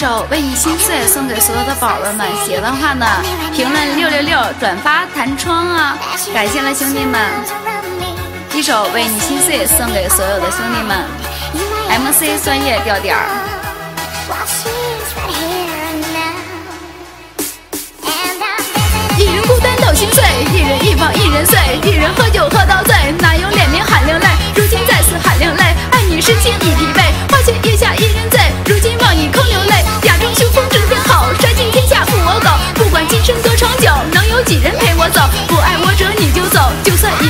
首为你心碎，送给所有的宝贝们。喜欢的话呢，评论六六六，转发弹窗啊！感谢了兄弟们。一首为你心碎，送给所有的兄弟们。MC 专业调调。一人孤单到心碎，一人一方一人碎，一人喝酒喝到醉，哪有脸面含流泪？如今再次含流泪，爱你身心已疲惫，花前月下一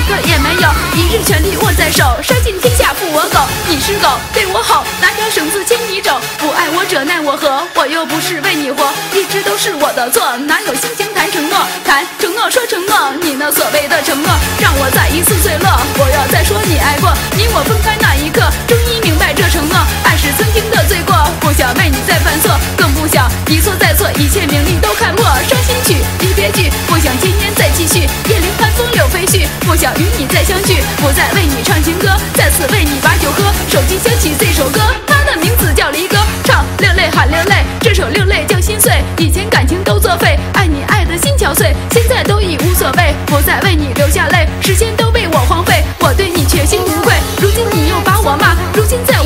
一个也没有，一日权力握在手，杀尽天下负我狗，你是狗对我吼，拿条绳子牵你走，不爱我者奈我何？我又不是为你活，一直都是我的错，哪有心情谈承诺？谈承诺说承诺，你那所谓的承诺，让我再一次坠落。我要再说你爱过，你我分开那一刻，终于明白这承诺，爱是曾经的罪过，不想为你再犯错，更不想一错再错，一切名利都看破。伤心曲，离别曲，不想与你再相聚，不再为你唱情歌，再次为你把酒喝。手机响起这首歌，它的名字叫离歌，唱流泪喊流泪，这首流泪叫心碎，以前感情都作废，爱你爱的心憔悴，现在都已无所谓，不再为你流下泪，时间都被我荒废，我对你全心无愧。如今你又把我骂，如今再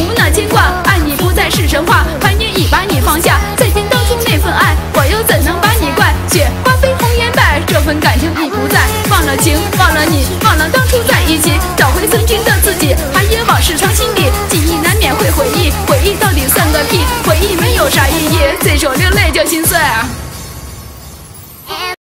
回忆没有啥意义，随手流泪就心碎。